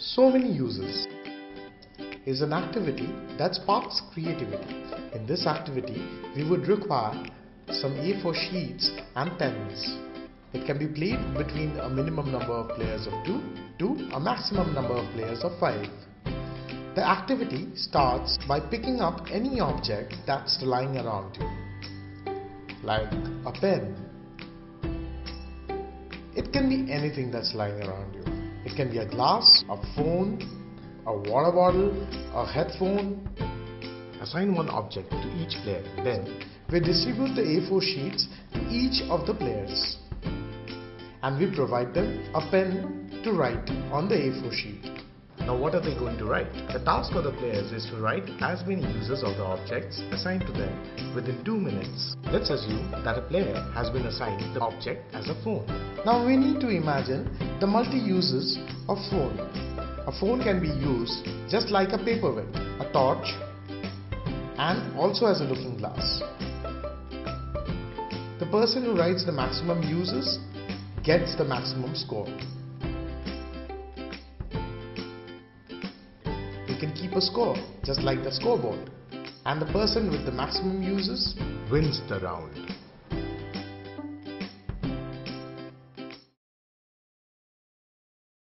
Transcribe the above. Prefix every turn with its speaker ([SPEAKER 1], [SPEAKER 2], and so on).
[SPEAKER 1] so many uses is an activity that sparks creativity. In this activity, we would require some A4 sheets and pens. It can be played between a minimum number of players of 2 to a maximum number of players of 5. The activity starts by picking up any object that's lying around you, like a pen. It can be anything that's lying around you. It can be a glass, a phone, a water bottle, a headphone. Assign one object to each player. Then we distribute the A4 sheets to each of the players and we provide them a pen to write on the A4 sheet. Now what are they going to write? The task of the players is to write as many uses of the objects assigned to them within 2 minutes. Let's assume that a player has been assigned the object as a phone. Now we need to imagine the multi-uses of phone. A phone can be used just like a paperweight, a torch and also as a looking glass. The person who writes the maximum uses gets the maximum score. You can keep a score just like the scoreboard and the person with the maximum uses wins the round.